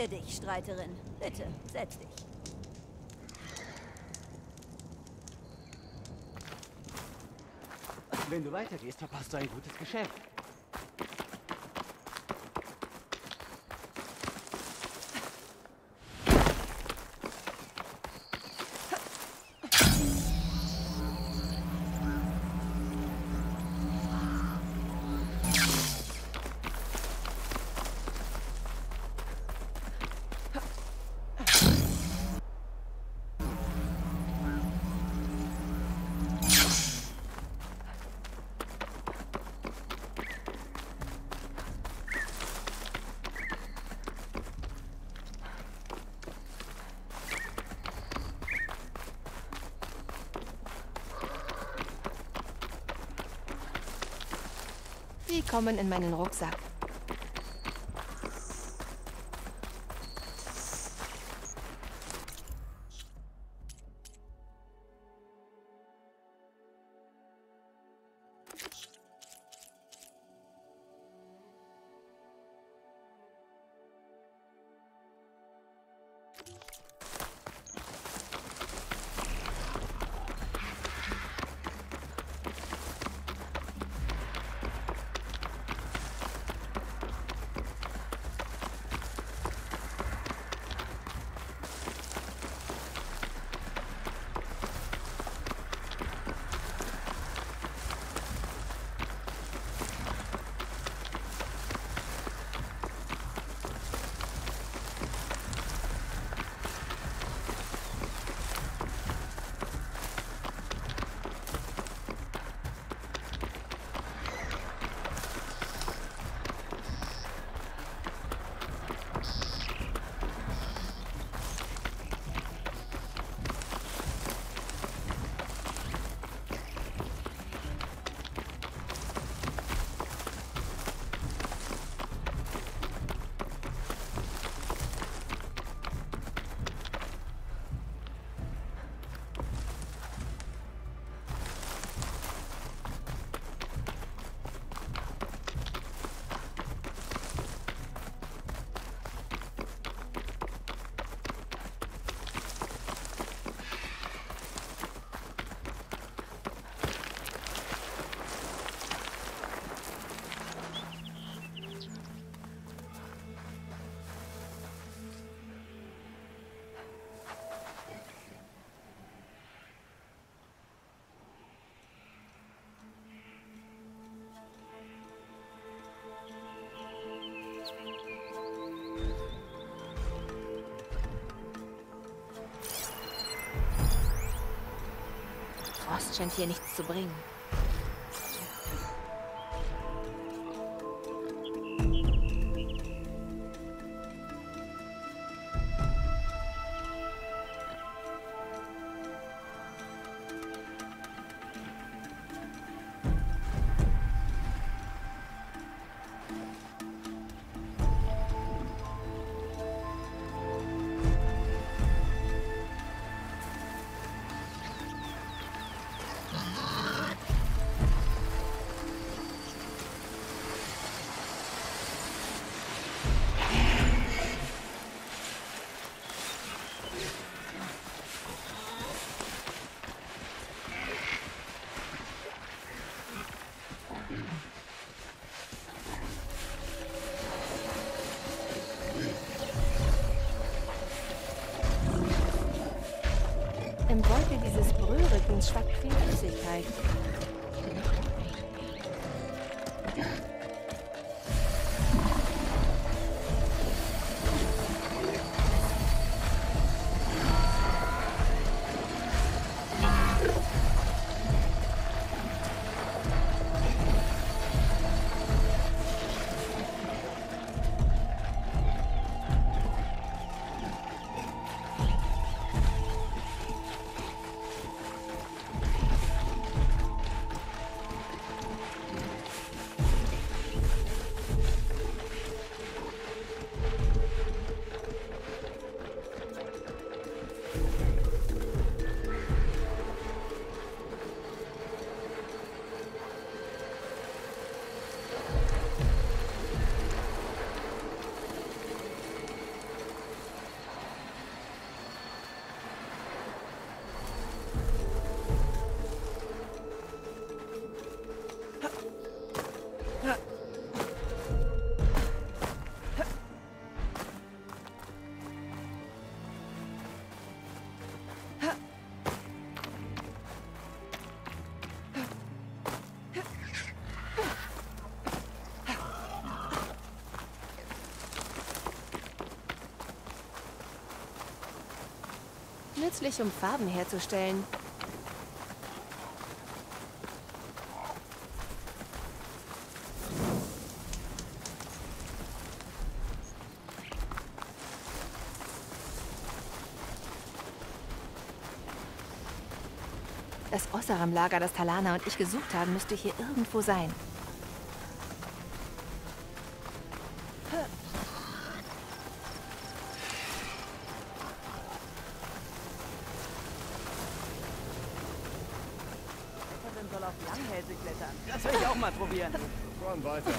sehe dich, Streiterin. Bitte, setz dich. Wenn du weitergehst, verpasst du ein gutes Geschäft. Kommen in meinen Rucksack. Scheint hier nichts zu bringen. Nützlich, um Farben herzustellen. Das Ossaram-Lager, das Talana und ich gesucht haben, müsste hier irgendwo sein. soll auf Langhälse klettern. Das will ich auch mal probieren. Fahren weiter.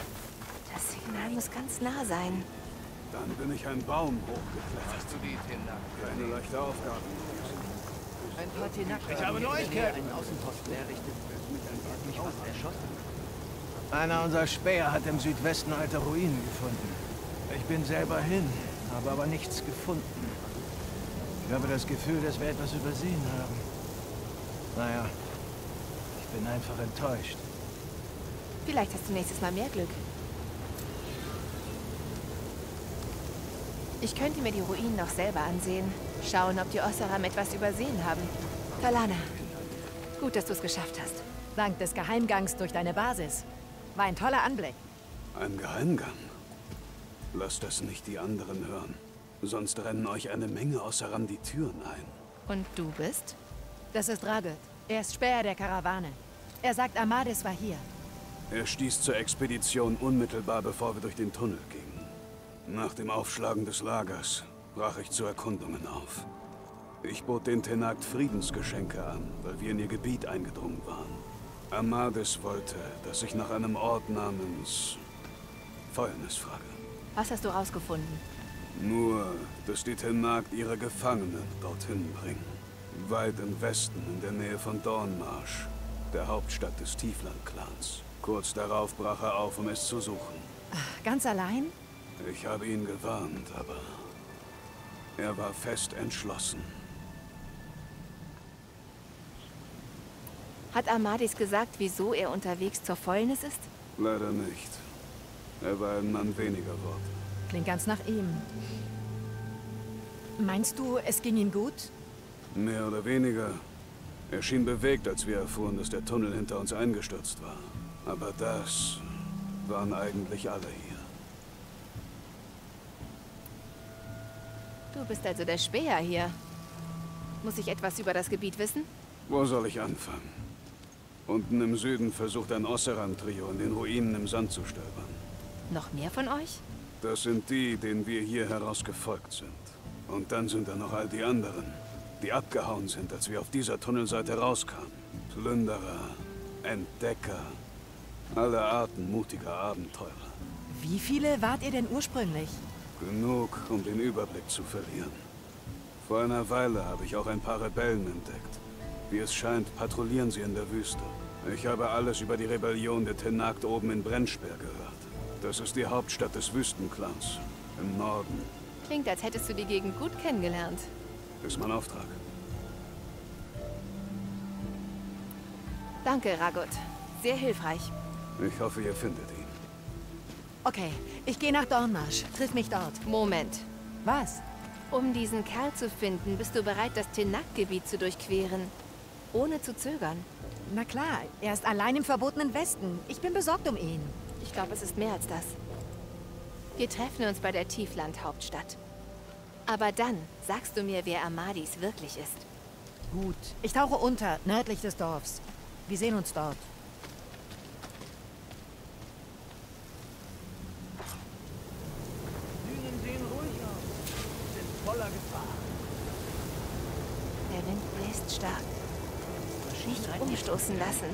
Das Signal muss ganz nah sein. Ich einen Baum hochgeklettert. du die Tinder? Keine leichte Aufgabe. Ein paar Tenacker Ich habe Neuigkeiten. einen Außenposten errichtet. Er hat mich fast erschossen. Einer unserer Späher hat im Südwesten alte Ruinen gefunden. Ich bin selber hin, habe aber nichts gefunden. Ich habe das Gefühl, dass wir etwas übersehen haben. Naja, ich bin einfach enttäuscht. Vielleicht hast du nächstes Mal mehr Glück. Ich könnte mir die Ruinen noch selber ansehen. Schauen, ob die Ossaram etwas übersehen haben. Talana, gut, dass du es geschafft hast. Dank des Geheimgangs durch deine Basis. War ein toller Anblick. Ein Geheimgang. Lasst das nicht die anderen hören. Sonst rennen euch eine Menge außer Ram die Türen ein. Und du bist? Das ist Ragut. Er ist Späher der Karawane. Er sagt, Amadis war hier. Er stieß zur Expedition unmittelbar bevor wir durch den Tunnel gingen. Nach dem Aufschlagen des Lagers brach ich zu Erkundungen auf. Ich bot den Tenakt Friedensgeschenke an, weil wir in ihr Gebiet eingedrungen waren. Amadis wollte, dass ich nach einem Ort namens Fäulnis frage. Was hast du rausgefunden? Nur, dass die Tenakt ihre Gefangenen dorthin bringen. Weit im Westen, in der Nähe von Dornmarsch, der Hauptstadt des Tiefland-Clans. Kurz darauf brach er auf, um es zu suchen. Ganz allein? Ich habe ihn gewarnt, aber er war fest entschlossen. Hat Amadis gesagt, wieso er unterwegs zur Fäulnis ist? Leider nicht. Er war ein Mann weniger Worte. Klingt ganz nach ihm. Meinst du, es ging ihm gut? Mehr oder weniger. Er schien bewegt, als wir erfuhren, dass der Tunnel hinter uns eingestürzt war. Aber das waren eigentlich alle hier. Du bist also der Späher hier. Muss ich etwas über das Gebiet wissen? Wo soll ich anfangen? Unten im Süden versucht ein Osseran-Trio in den Ruinen im Sand zu stöbern. Noch mehr von euch? Das sind die, denen wir hier heraus gefolgt sind. Und dann sind da noch all die anderen, die abgehauen sind, als wir auf dieser Tunnelseite rauskamen. Plünderer, Entdecker, alle Arten mutiger Abenteurer. Wie viele wart ihr denn ursprünglich? Genug, um den Überblick zu verlieren. Vor einer Weile habe ich auch ein paar Rebellen entdeckt. Wie es scheint, patrouillieren sie in der Wüste. Ich habe alles über die Rebellion der Tenakt oben in Brennsperr gehört. Das ist die Hauptstadt des Wüstenclans. Im Norden. Klingt, als hättest du die Gegend gut kennengelernt. Ist mein Auftrag. Danke, Ragut. Sehr hilfreich. Ich hoffe, ihr findet. Okay, ich gehe nach Dornmarsch. Triff mich dort. Moment. Was? Um diesen Kerl zu finden, bist du bereit, das Tenak-Gebiet zu durchqueren. Ohne zu zögern. Na klar, er ist allein im verbotenen Westen. Ich bin besorgt um ihn. Ich glaube, es ist mehr als das. Wir treffen uns bei der Tiefland-Hauptstadt. Aber dann sagst du mir, wer Amadis wirklich ist. Gut. Ich tauche unter, nördlich des Dorfs. Wir sehen uns dort. Dünen sehen ruhig aus. Sind voller Gefahr. Der Wind bläst stark. Nicht umstoßen lassen.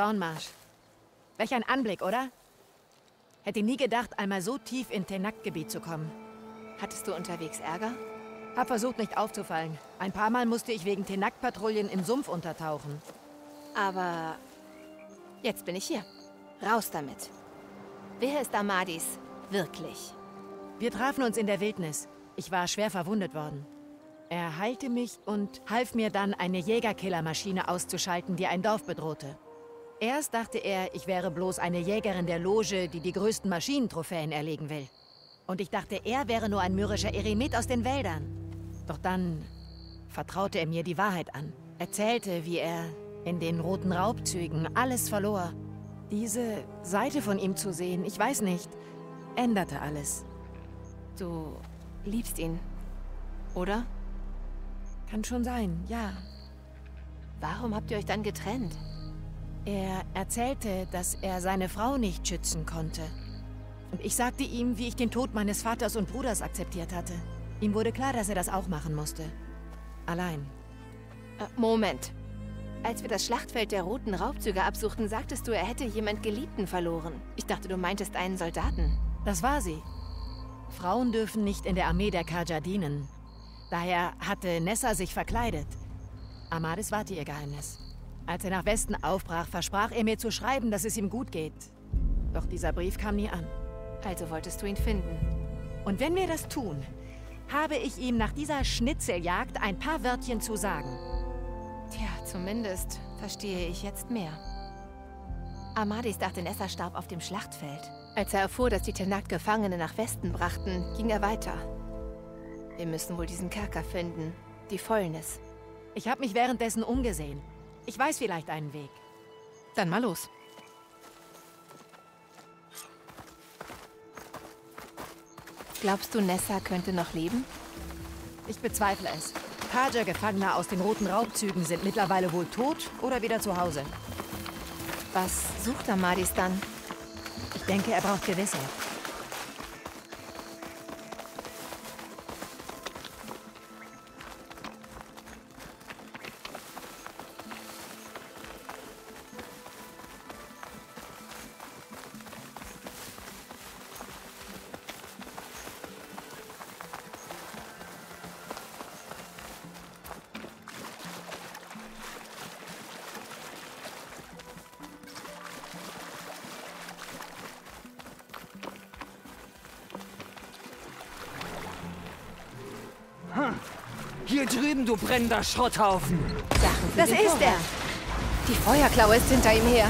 Dornmarsch. Welch ein Anblick, oder? Hätte nie gedacht, einmal so tief in Tenak-Gebiet zu kommen. Hattest du unterwegs Ärger? Hab versucht, nicht aufzufallen. Ein paar Mal musste ich wegen Tenak-Patrouillen im Sumpf untertauchen. Aber jetzt bin ich hier. Raus damit. Wer ist Amadis wirklich? Wir trafen uns in der Wildnis. Ich war schwer verwundet worden. Er heilte mich und half mir dann, eine Jägerkillermaschine auszuschalten, die ein Dorf bedrohte. Erst dachte er, ich wäre bloß eine Jägerin der Loge, die die größten Maschinentrophäen erlegen will. Und ich dachte, er wäre nur ein mürrischer Eremit aus den Wäldern. Doch dann vertraute er mir die Wahrheit an. Erzählte, wie er in den roten Raubzügen alles verlor. Diese Seite von ihm zu sehen, ich weiß nicht, änderte alles. Du liebst ihn, oder? Kann schon sein, ja. Warum habt ihr euch dann getrennt? Er erzählte, dass er seine Frau nicht schützen konnte. Und ich sagte ihm, wie ich den Tod meines Vaters und Bruders akzeptiert hatte. Ihm wurde klar, dass er das auch machen musste. Allein. Äh, Moment. Als wir das Schlachtfeld der roten Raubzüge absuchten, sagtest du, er hätte jemand Geliebten verloren. Ich dachte, du meintest einen Soldaten. Das war sie. Frauen dürfen nicht in der Armee der Kaja dienen. Daher hatte Nessa sich verkleidet. Amadis warte ihr Geheimnis. Als er nach Westen aufbrach, versprach er mir zu schreiben, dass es ihm gut geht. Doch dieser Brief kam nie an. Also wolltest du ihn finden. Und wenn wir das tun, habe ich ihm nach dieser Schnitzeljagd ein paar Wörtchen zu sagen. Tja, zumindest verstehe ich jetzt mehr. Amadis dachte, Nessa starb auf dem Schlachtfeld. Als er erfuhr, dass die Tenakt Gefangene nach Westen brachten, ging er weiter. Wir müssen wohl diesen Kerker finden. Die Fäulnis. Ich habe mich währenddessen umgesehen. Ich weiß vielleicht einen Weg. Dann mal los. Glaubst du, Nessa könnte noch leben? Ich bezweifle es. Kaja-Gefangene aus den roten Raubzügen sind mittlerweile wohl tot oder wieder zu Hause. Was sucht Amadis dann? Ich denke, er braucht Gewissheit. Du brennender Schrotthaufen. Das ist er. Die Feuerklaue ist hinter ihm her.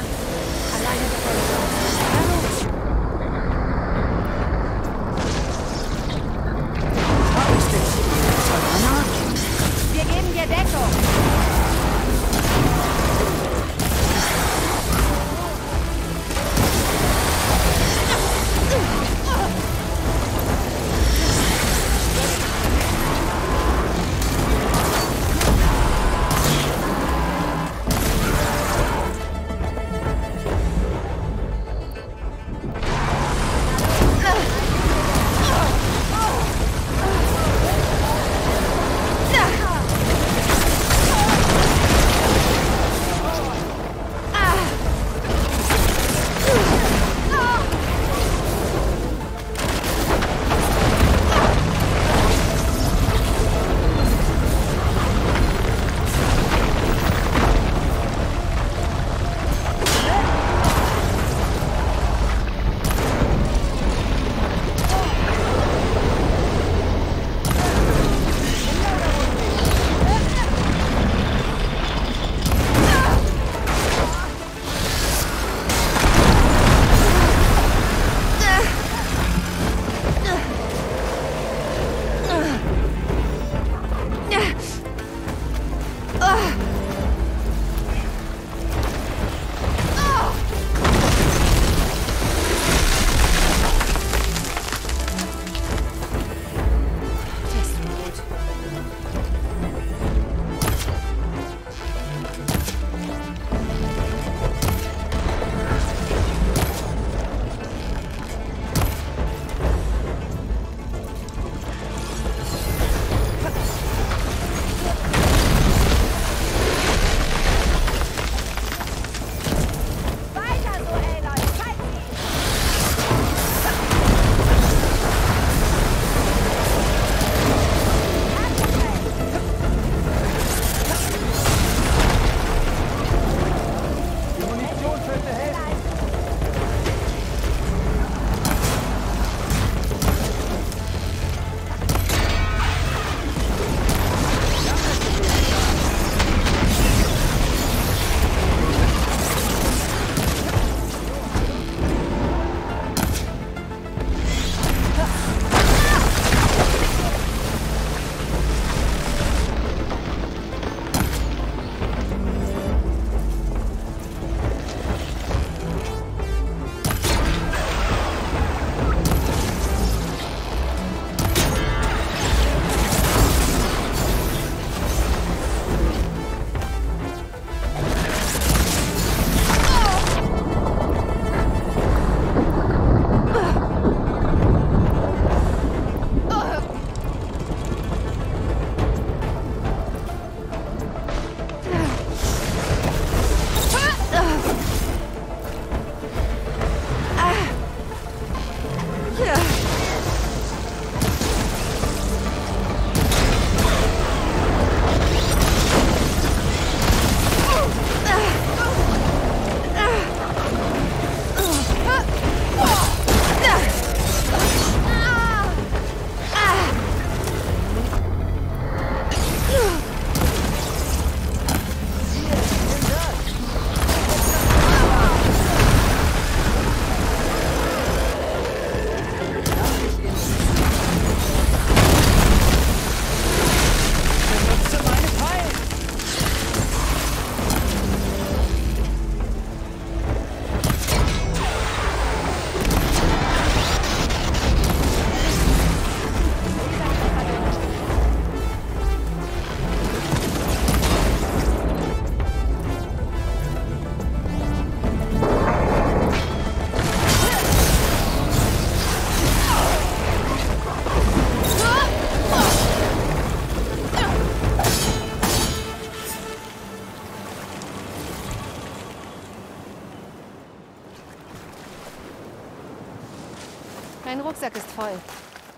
Rucksack ist voll.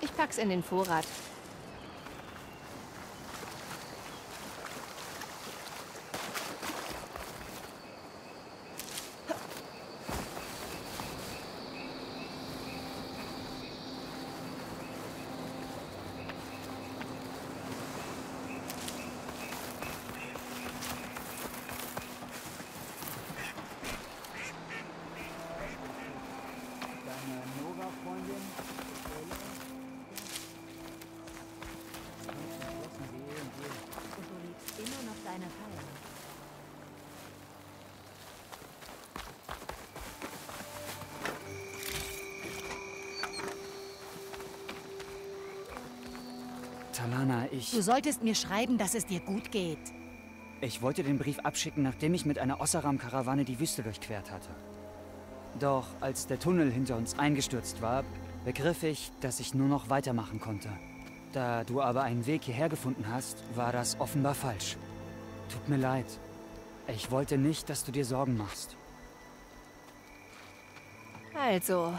Ich pack's in den Vorrat. Talana, ich... Du solltest mir schreiben, dass es dir gut geht. Ich wollte den Brief abschicken, nachdem ich mit einer Ossaram-Karawane die Wüste durchquert hatte. Doch als der Tunnel hinter uns eingestürzt war, begriff ich, dass ich nur noch weitermachen konnte. Da du aber einen Weg hierher gefunden hast, war das offenbar falsch. Tut mir leid. Ich wollte nicht, dass du dir Sorgen machst. Also,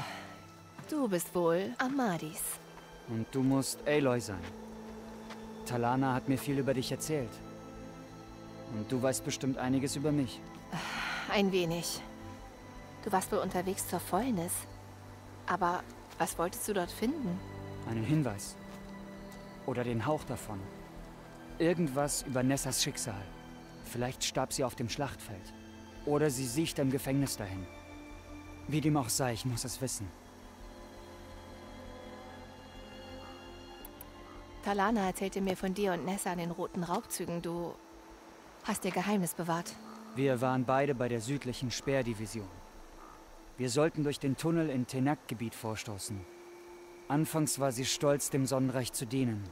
du bist wohl Amadis. Und du musst Aloy sein. Talana hat mir viel über dich erzählt. Und du weißt bestimmt einiges über mich. Ein wenig. Du warst wohl unterwegs zur Fäulnis. Aber was wolltest du dort finden? Einen Hinweis. Oder den Hauch davon. Irgendwas über Nessas Schicksal. Vielleicht starb sie auf dem Schlachtfeld. Oder sie siecht im Gefängnis dahin. Wie dem auch sei, ich muss es wissen. Talana erzählte mir von dir und Nessa an den roten Raubzügen. Du hast ihr Geheimnis bewahrt. Wir waren beide bei der südlichen Speerdivision. Wir sollten durch den Tunnel in Tenak-Gebiet vorstoßen. Anfangs war sie stolz, dem Sonnenreich zu dienen.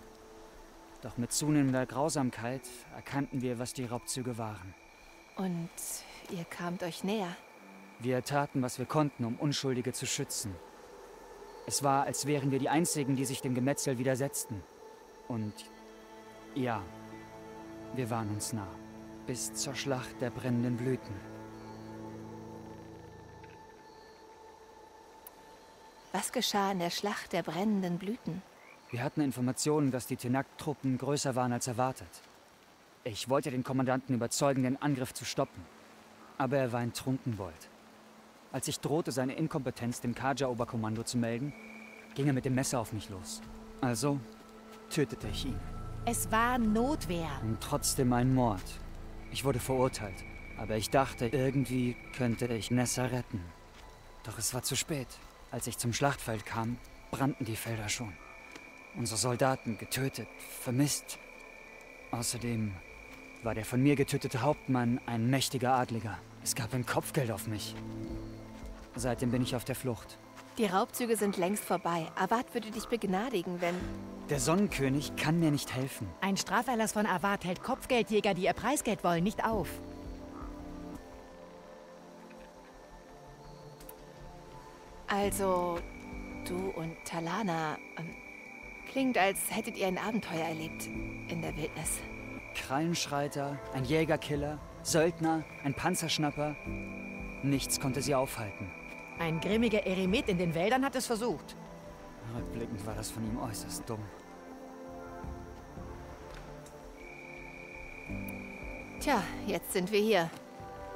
Doch mit zunehmender Grausamkeit erkannten wir, was die Raubzüge waren. Und ihr kamt euch näher. Wir taten, was wir konnten, um Unschuldige zu schützen. Es war, als wären wir die Einzigen, die sich dem Gemetzel widersetzten. Und ja, wir waren uns nah. Bis zur Schlacht der brennenden Blüten. Was geschah in der Schlacht der brennenden Blüten? Wir hatten Informationen, dass die Tenak-Truppen größer waren als erwartet. Ich wollte den Kommandanten überzeugen, den Angriff zu stoppen. Aber er war ein Trunkenbold. Als ich drohte, seine Inkompetenz dem Kaja-Oberkommando zu melden, ging er mit dem Messer auf mich los. Also tötete ich ihn. Es war Notwehr. Und trotzdem ein Mord. Ich wurde verurteilt. Aber ich dachte, irgendwie könnte ich Nessa retten. Doch es war zu spät. Als ich zum Schlachtfeld kam, brannten die Felder schon. Unsere Soldaten getötet, vermisst. Außerdem war der von mir getötete Hauptmann ein mächtiger Adliger. Es gab ein Kopfgeld auf mich. Seitdem bin ich auf der Flucht. Die Raubzüge sind längst vorbei. Avad würde dich begnadigen, wenn... Der Sonnenkönig kann mir nicht helfen. Ein Straferlass von Avad hält Kopfgeldjäger, die ihr Preisgeld wollen, nicht auf. Also, du und Talana... Ähm, klingt, als hättet ihr ein Abenteuer erlebt. In der Wildnis. Krallenschreiter, ein Jägerkiller, Söldner, ein Panzerschnapper. Nichts konnte sie aufhalten. Ein grimmiger Eremit in den Wäldern hat es versucht. Rückblickend war das von ihm äußerst dumm. Tja, jetzt sind wir hier.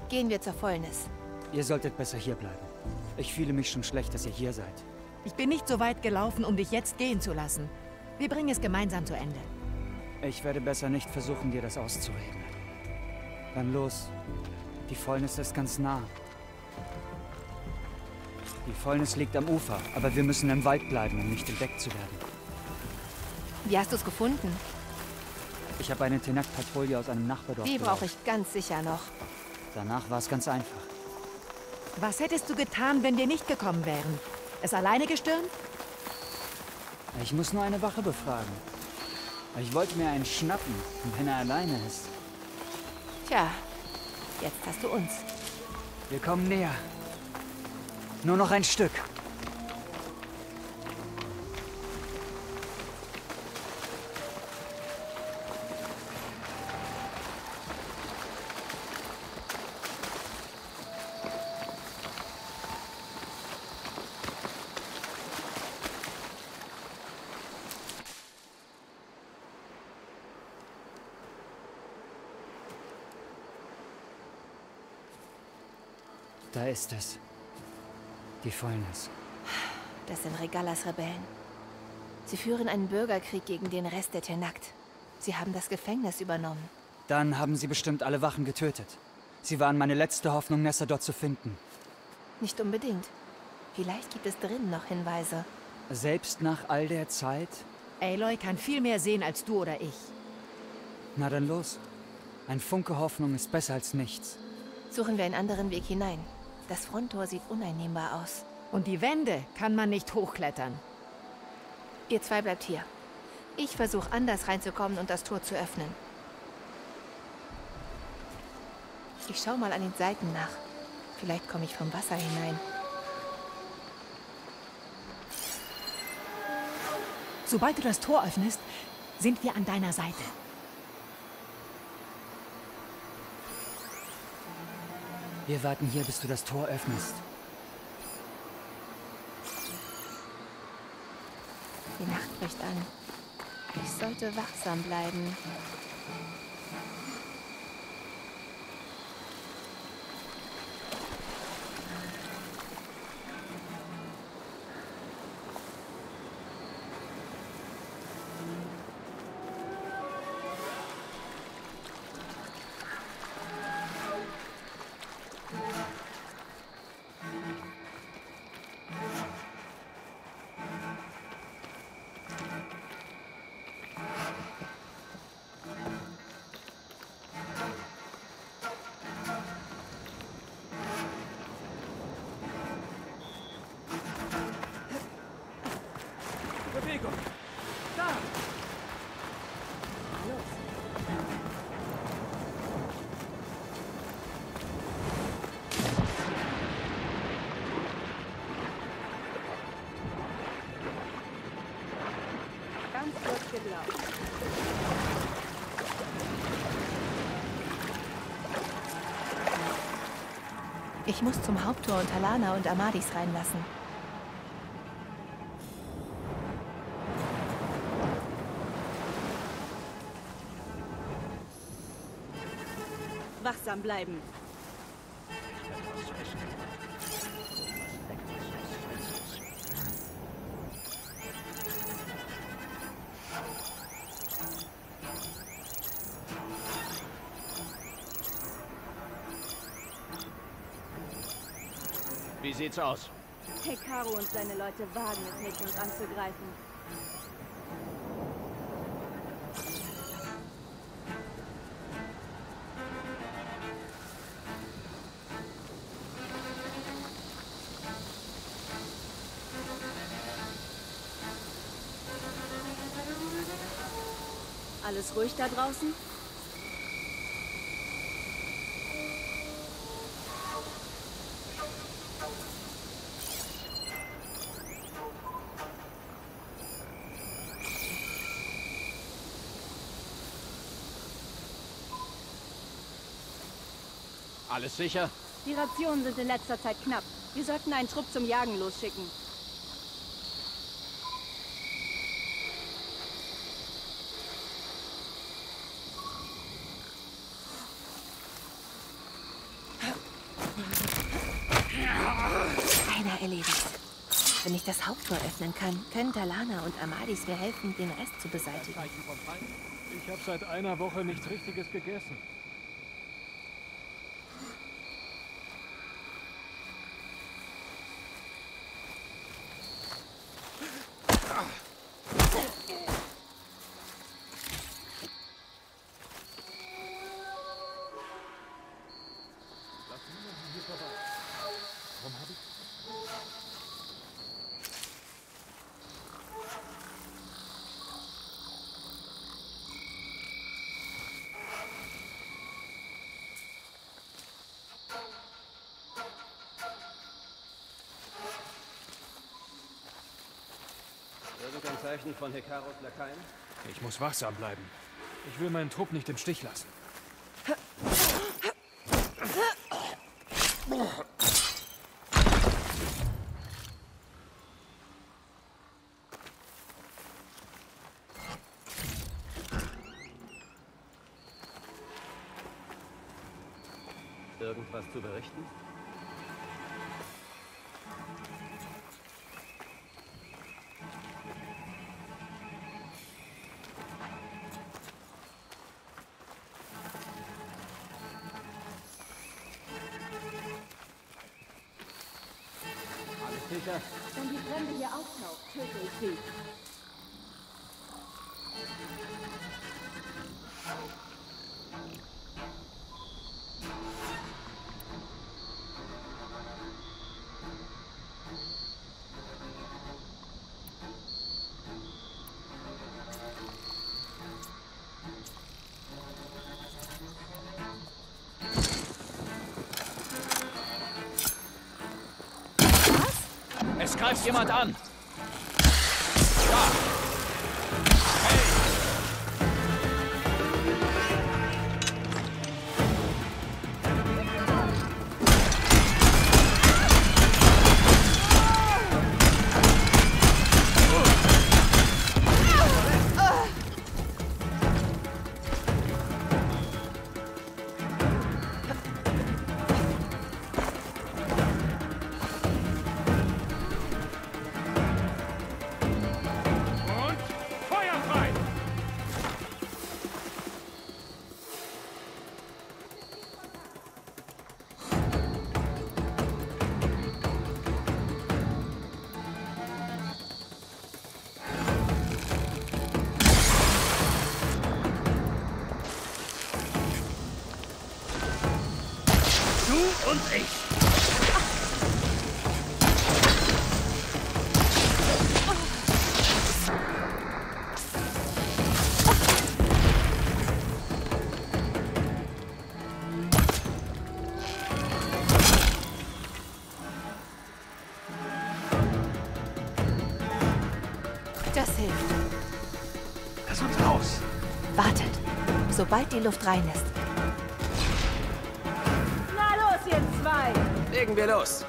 Gehen wir zur Fäulnis. Ihr solltet besser hier bleiben. Ich fühle mich schon schlecht, dass ihr hier seid. Ich bin nicht so weit gelaufen, um dich jetzt gehen zu lassen. Wir bringen es gemeinsam zu Ende. Ich werde besser nicht versuchen, dir das auszureden. Dann los. Die Fäulnis ist ganz nah. Die Fäulnis liegt am Ufer, aber wir müssen im Wald bleiben, um nicht entdeckt zu werden. Wie hast du es gefunden? Ich habe eine Tenak-Patrouille aus einem Nachbardorf Die brauche ich ganz sicher noch. Danach war es ganz einfach. Was hättest du getan, wenn wir nicht gekommen wären? Es alleine gestürmt? Ich muss nur eine Wache befragen. Ich wollte mir einen schnappen, wenn er alleine ist. Tja, jetzt hast du uns. Wir kommen näher. Nur noch ein Stück. Ist es. Die Fäulnis. Das sind Regalas Rebellen. Sie führen einen Bürgerkrieg gegen den Rest der Tenakt. Sie haben das Gefängnis übernommen. Dann haben sie bestimmt alle Wachen getötet. Sie waren meine letzte Hoffnung, Nessa dort zu finden. Nicht unbedingt. Vielleicht gibt es drinnen noch Hinweise. Selbst nach all der Zeit? Aloy kann viel mehr sehen als du oder ich. Na dann los. Ein Funke Hoffnung ist besser als nichts. Suchen wir einen anderen Weg hinein. Das Fronttor sieht uneinnehmbar aus. Und die Wände kann man nicht hochklettern. Ihr zwei bleibt hier. Ich versuche anders reinzukommen und das Tor zu öffnen. Ich schau mal an den Seiten nach. Vielleicht komme ich vom Wasser hinein. Sobald du das Tor öffnest, sind wir an deiner Seite. Wir warten hier, bis du das Tor öffnest. Die Nacht bricht an. Ich sollte wachsam bleiben. Ich muss zum Haupttor und Talana und Amadis reinlassen. Wachsam bleiben. Sieht's aus? Hekaru und seine Leute wagen es nicht, uns anzugreifen. Alles ruhig da draußen? Alles sicher? Die Rationen sind in letzter Zeit knapp. Wir sollten einen Trupp zum Jagen losschicken. Einer erledigt. Wenn ich das Haupttor öffnen kann, können Talana und Amadis mir helfen, den Rest zu beseitigen. Ich habe seit einer Woche nichts Richtiges gegessen. Zeichen von Hekaros Lakaien? Ich muss wachsam bleiben. Ich will meinen Trupp nicht im Stich lassen. Irgendwas zu berichten? Wenn die Fremde hier auftaucht, töte ich sie. Jemand an. Die Luft rein ist. Na los, ihr zwei! Legen wir los.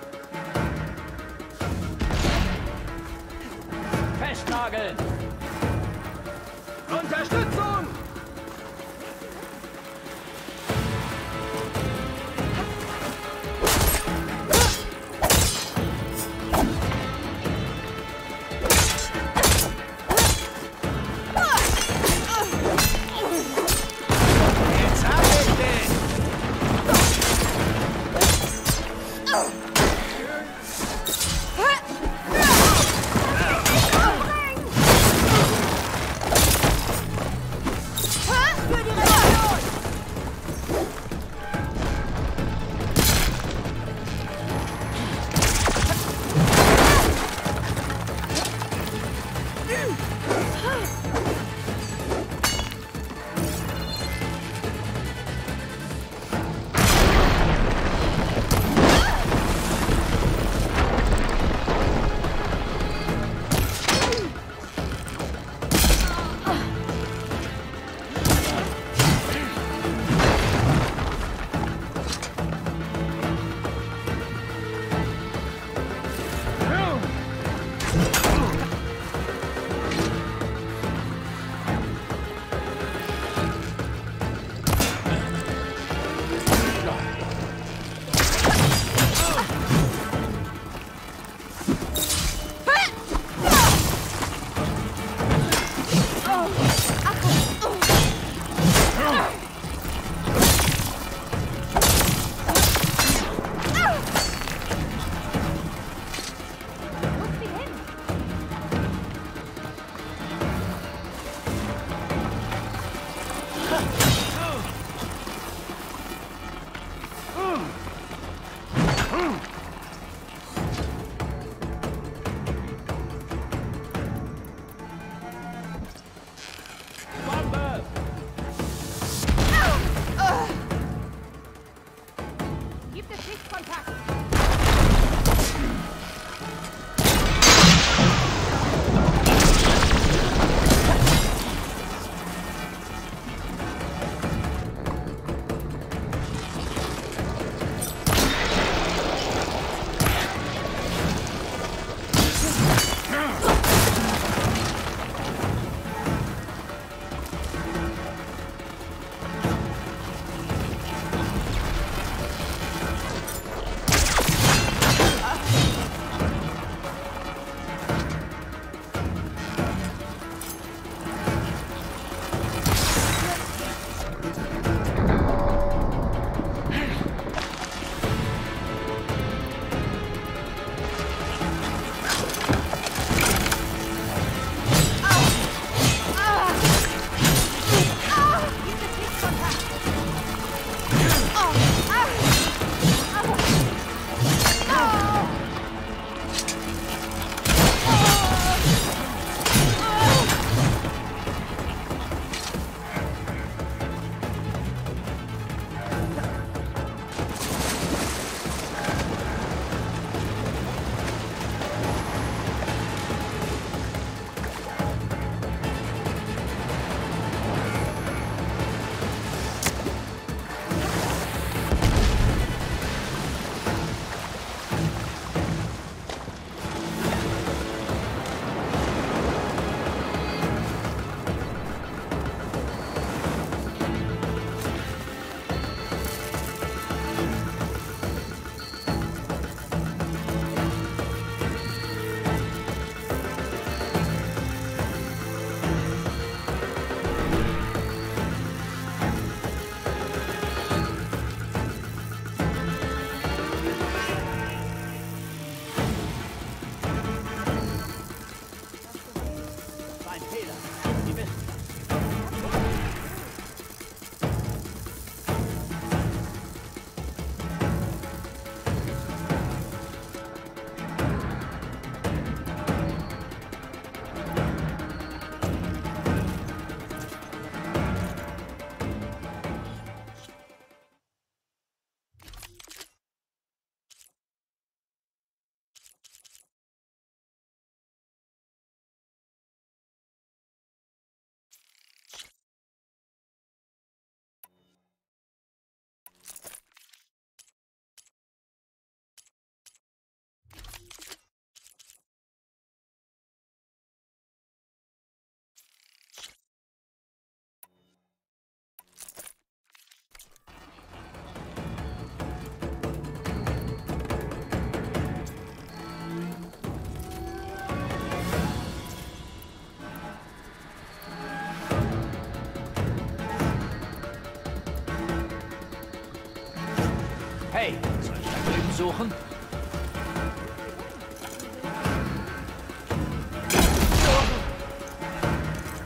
Suchen?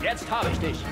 Jetzt habe ich dich.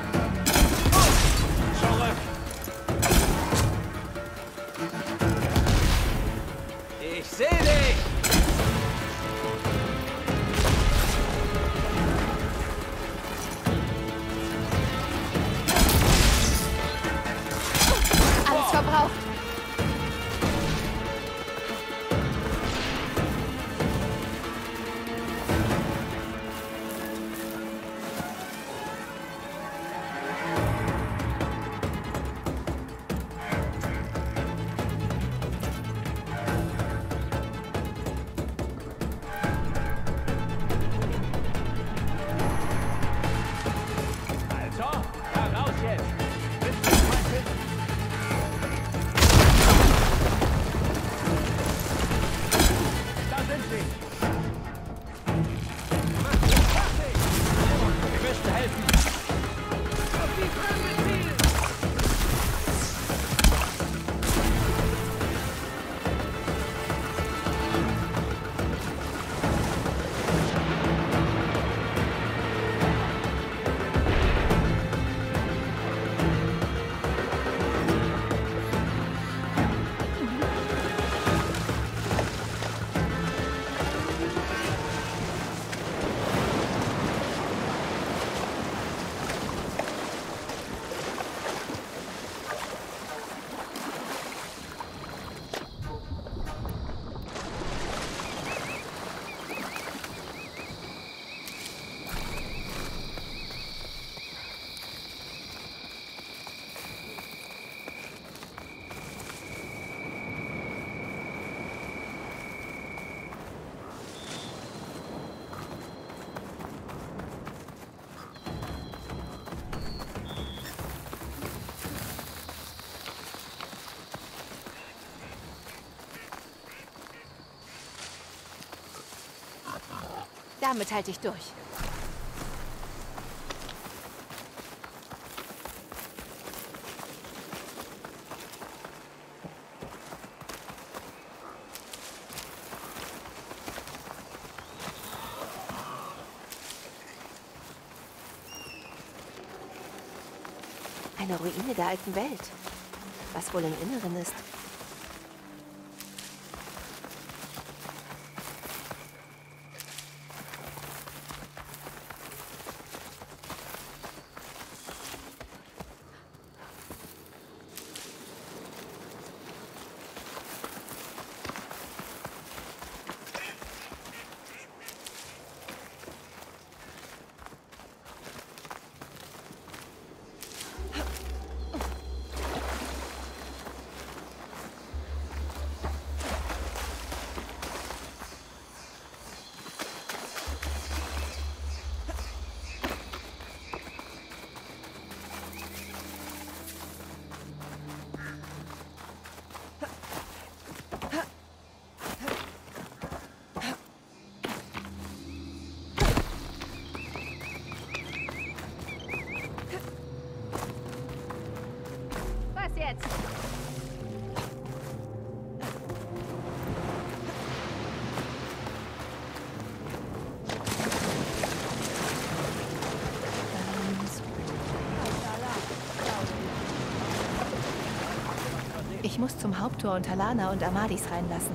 Damit halte ich durch. Eine Ruine der alten Welt. Was wohl im Inneren ist. Muss zum Haupttor und Talana und Amadis reinlassen.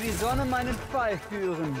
Die Sonne meinen Pfeil führen.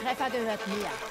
Treffer gehört mir.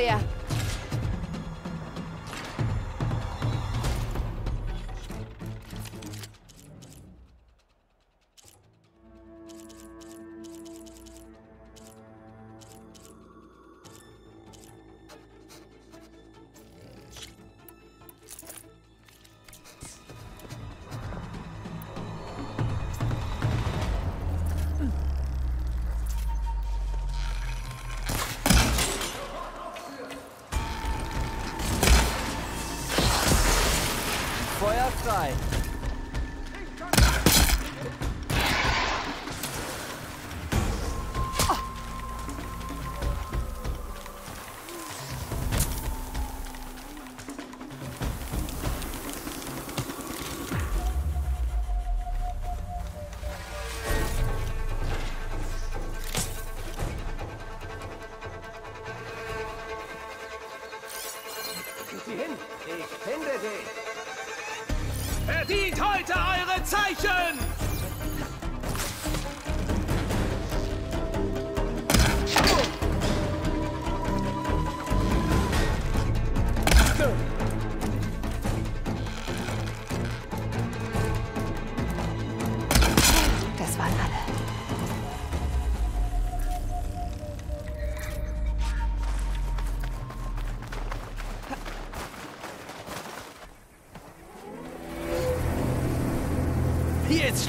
Julia.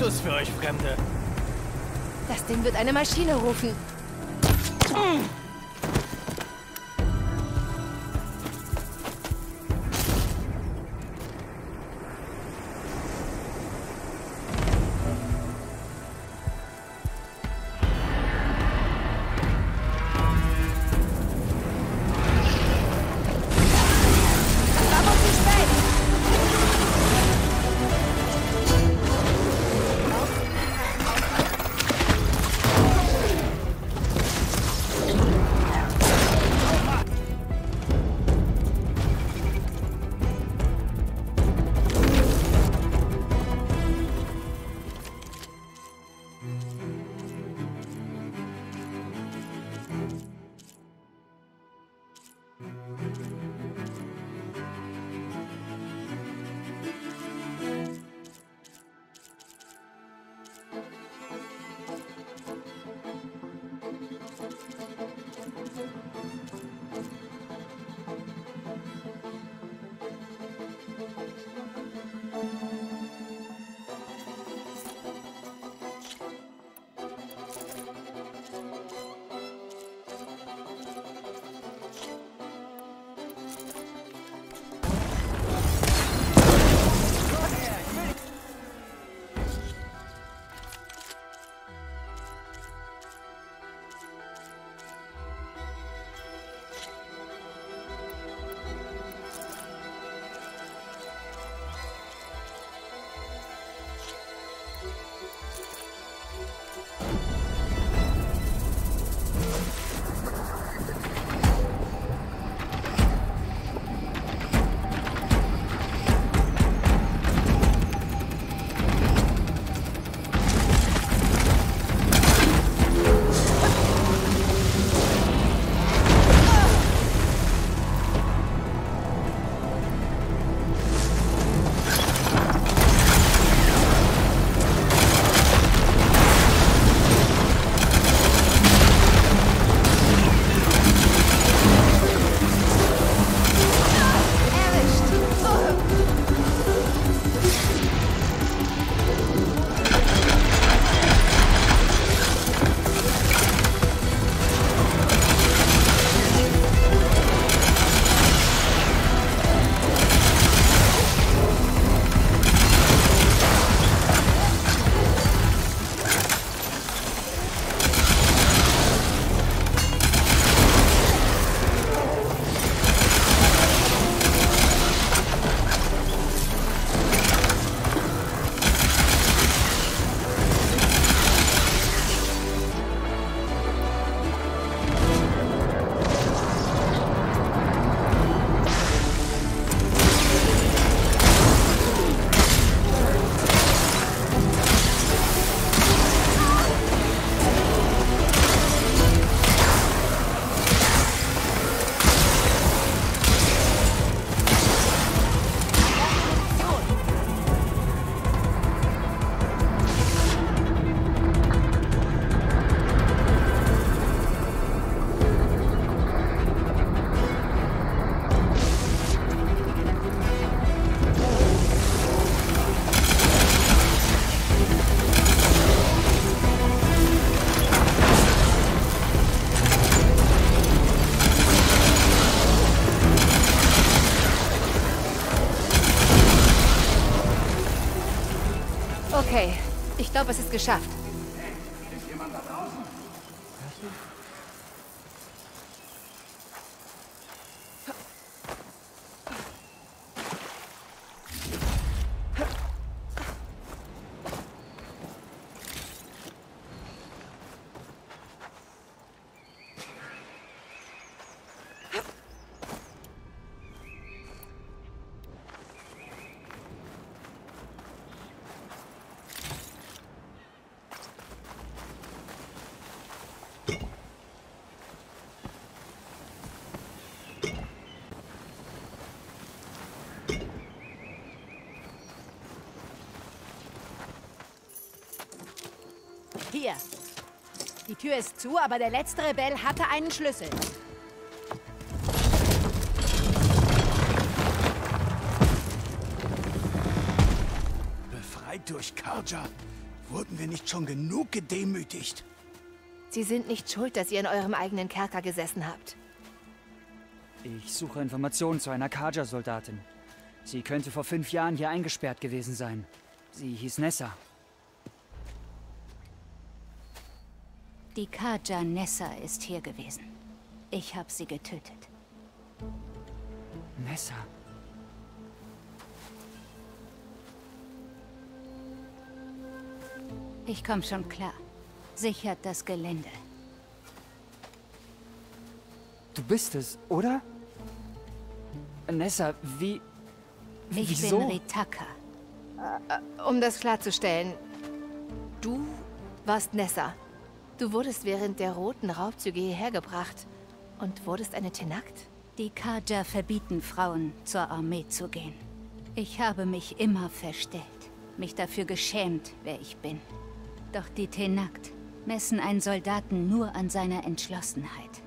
Schluss für euch Fremde. Das Ding wird eine Maschine rufen. Ich glaube, es ist geschafft. Hier. Die Tür ist zu, aber der letzte Rebell hatte einen Schlüssel. Befreit durch Karja. Wurden wir nicht schon genug gedemütigt? Sie sind nicht schuld, dass ihr in eurem eigenen Kerker gesessen habt. Ich suche Informationen zu einer Kaja-Soldatin. Sie könnte vor fünf Jahren hier eingesperrt gewesen sein. Sie hieß Nessa. Die Kaja Nessa ist hier gewesen. Ich habe sie getötet. Nessa? Ich komme schon klar. Sichert das Gelände. Du bist es, oder? Nessa, wie... Ich Wieso? bin Ritaka. Um das klarzustellen, du warst Nessa. Du wurdest während der roten Raubzüge hierher gebracht und wurdest eine Tenakt? Die Kaja verbieten Frauen, zur Armee zu gehen. Ich habe mich immer verstellt, mich dafür geschämt, wer ich bin. Doch die Tenakt messen einen Soldaten nur an seiner Entschlossenheit.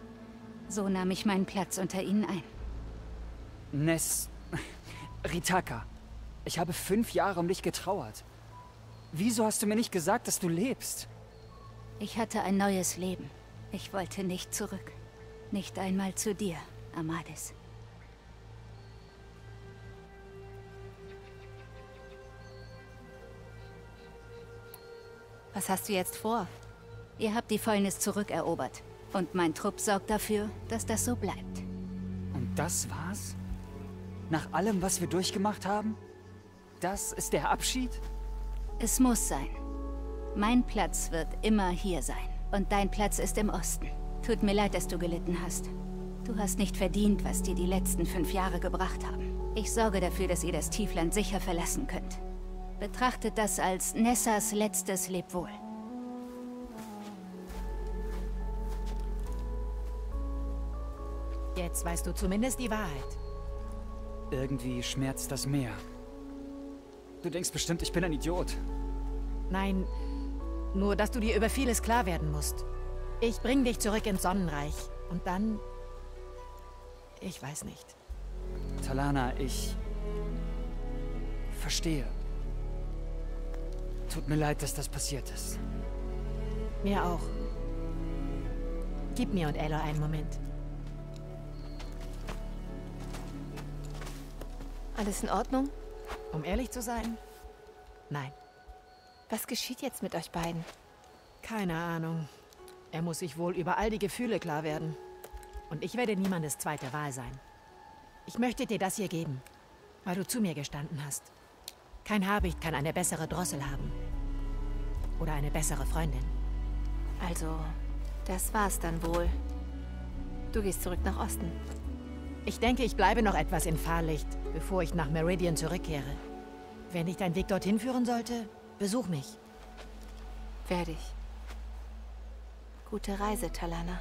So nahm ich meinen Platz unter ihnen ein. Ness... Ritaka, ich habe fünf Jahre um dich getrauert. Wieso hast du mir nicht gesagt, dass du lebst? Ich hatte ein neues Leben. Ich wollte nicht zurück. Nicht einmal zu dir, Amadis. Was hast du jetzt vor? Ihr habt die Fäulnis zurückerobert. Und mein Trupp sorgt dafür, dass das so bleibt. Und das war's? Nach allem, was wir durchgemacht haben? Das ist der Abschied? Es muss sein. Mein Platz wird immer hier sein. Und dein Platz ist im Osten. Tut mir leid, dass du gelitten hast. Du hast nicht verdient, was dir die letzten fünf Jahre gebracht haben. Ich sorge dafür, dass ihr das Tiefland sicher verlassen könnt. Betrachtet das als Nessas letztes Lebwohl. Jetzt weißt du zumindest die Wahrheit. Irgendwie schmerzt das mehr. Du denkst bestimmt, ich bin ein Idiot. Nein, nur dass du dir über vieles klar werden musst. Ich bring dich zurück ins Sonnenreich. Und dann... Ich weiß nicht. Talana, ich... verstehe. Tut mir leid, dass das passiert ist. Mir auch. Gib mir und Aloy einen Moment. Alles in Ordnung? Um ehrlich zu sein? Nein. Was geschieht jetzt mit euch beiden? Keine Ahnung. Er muss sich wohl über all die Gefühle klar werden. Und ich werde niemandes zweite Wahl sein. Ich möchte dir das hier geben, weil du zu mir gestanden hast. Kein Habicht kann eine bessere Drossel haben. Oder eine bessere Freundin. Also, das war's dann wohl. Du gehst zurück nach Osten. Ich denke, ich bleibe noch etwas in Fahrlicht, bevor ich nach Meridian zurückkehre. Wenn dich dein Weg dorthin führen sollte, besuch mich. Werde ich. Gute Reise, Talana.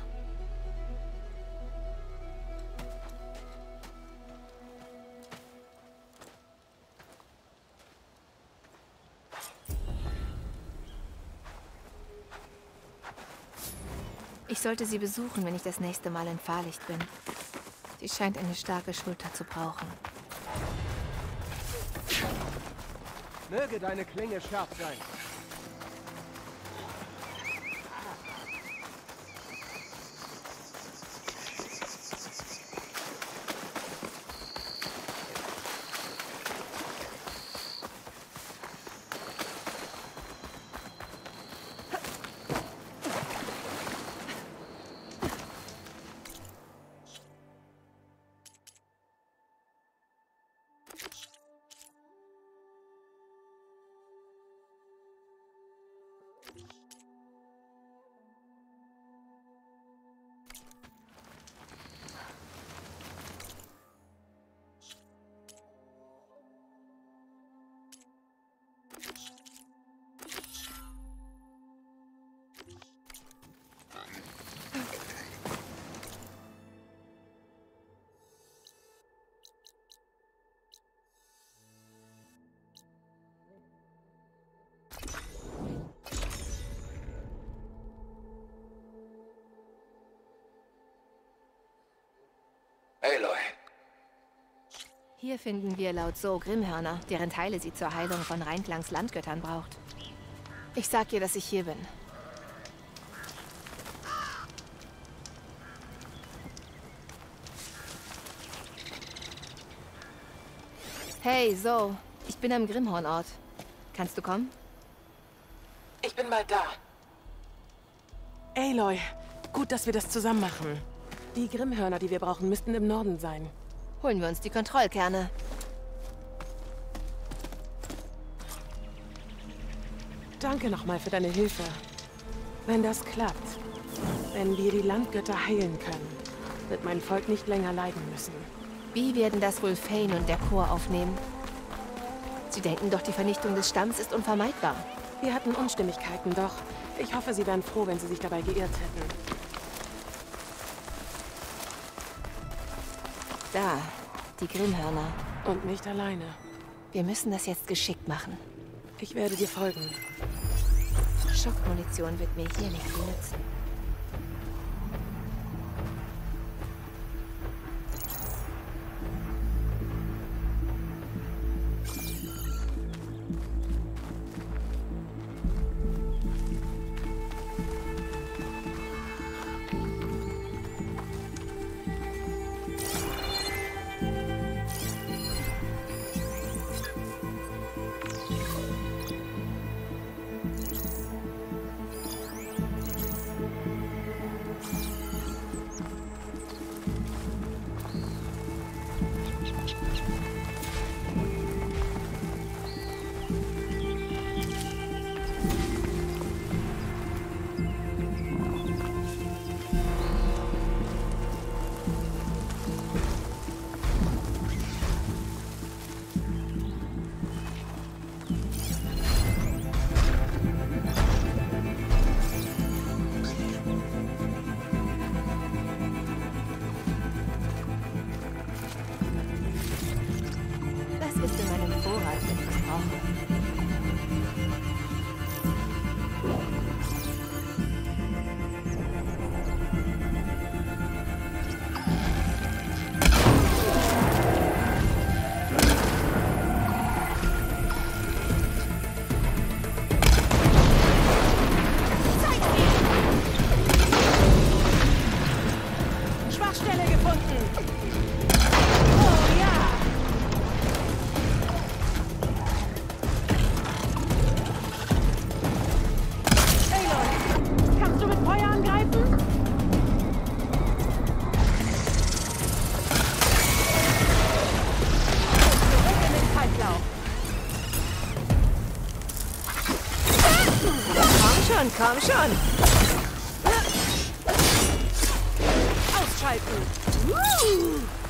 Ich sollte sie besuchen, wenn ich das nächste Mal in Fahrlicht bin. Sie scheint eine starke Schulter zu brauchen. Möge deine Klinge scharf sein. Hier finden wir laut So Grimmhörner, deren Teile sie zur Heilung von Reinklangs Landgöttern braucht. Ich sag ihr, dass ich hier bin. Hey, So. Ich bin am Grimmhornort. Kannst du kommen? Ich bin mal da. Aloy, gut, dass wir das zusammen machen. Die Grimmhörner, die wir brauchen, müssten im Norden sein. Holen wir uns die Kontrollkerne. Danke nochmal für deine Hilfe. Wenn das klappt, wenn wir die Landgötter heilen können, wird mein Volk nicht länger leiden müssen. Wie werden das wohl Fane und der Chor aufnehmen? Sie denken doch, die Vernichtung des Stamms ist unvermeidbar. Wir hatten Unstimmigkeiten, doch ich hoffe, sie wären froh, wenn sie sich dabei geirrt hätten. Da, die Grimmhörner. Und nicht alleine. Wir müssen das jetzt geschickt machen. Ich werde dir folgen. Schockmunition wird mir hier nicht viel nützen. Schon! Ausschalten. Wurden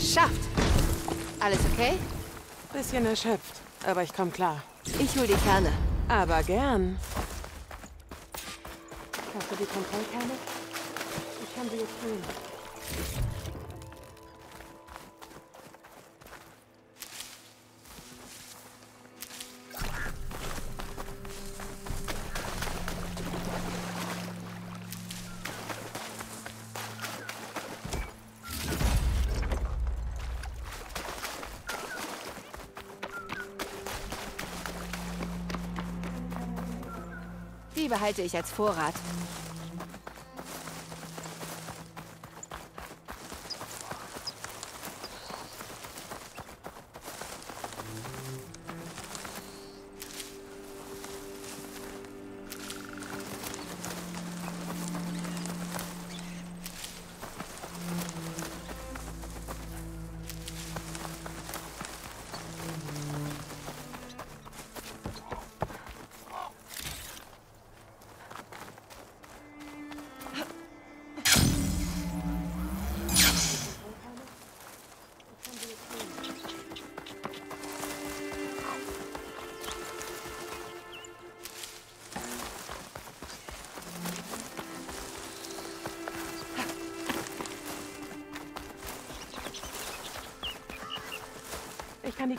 Geschafft. Alles okay? Bisschen erschöpft, aber ich komme klar. Ich hol die Kerne. Aber gern. Hast du die Kontrollkerne? Ich kann sie jetzt holen. Die behalte ich als Vorrat.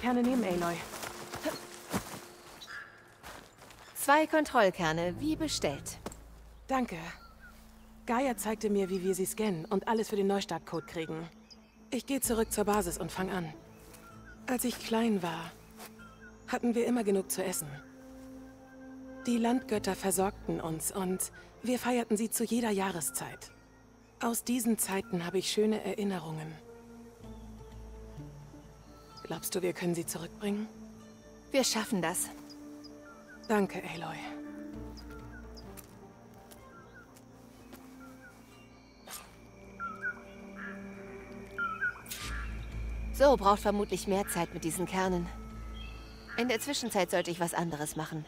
Ich kann die Kerne nehmen, Aloy. Zwei Kontrollkerne, wie bestellt. Danke. Gaia zeigte mir, wie wir sie scannen und alles für den Neustartcode kriegen. Ich gehe zurück zur Basis und fang an. Als ich klein war, hatten wir immer genug zu essen. Die Landgötter versorgten uns und wir feierten sie zu jeder Jahreszeit. Aus diesen Zeiten habe ich schöne Erinnerungen. Glaubst du, wir können sie zurückbringen? Wir schaffen das. Danke, Aloy. So braucht vermutlich mehr Zeit mit diesen Kernen. In der Zwischenzeit sollte ich was anderes machen.